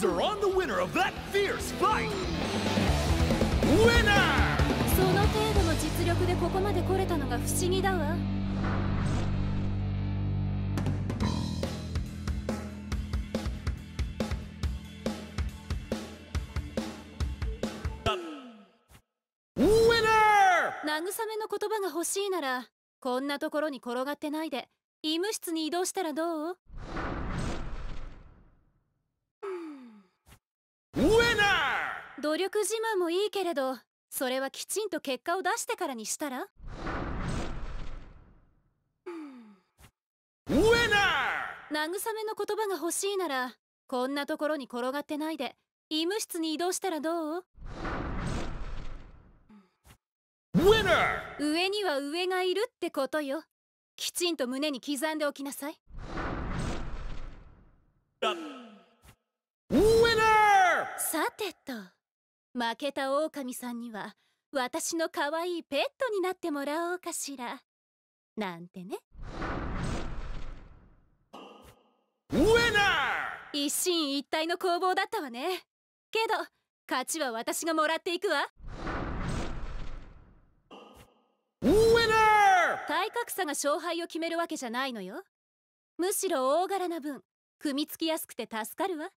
Eyes are on the winner of that fierce fight! Winner! その程度の実力でここまで来れたのが不思議だわ!慰めの言葉が欲しいならこんなところに転がってないで医務室に移動したらどう Winner! 努力自慢もいいけれどそれはきちんと結果を出してからにしたら？Winner! 慰めの言葉が欲しいならこんなところに転がってないで医務室に移動したらどう!上には上がいるってことよきちんと胸に刻んでおきなさい!さてと負けた狼さんには私の可愛いペットになってもらおうかしら。なんてね!一進一退の攻防だったわね。けど勝ちは私がもらっていくわ。Winner! 体格差が勝敗を決めるわけじゃないのよ。むしろ大柄な分組みつきやすくて助かるわ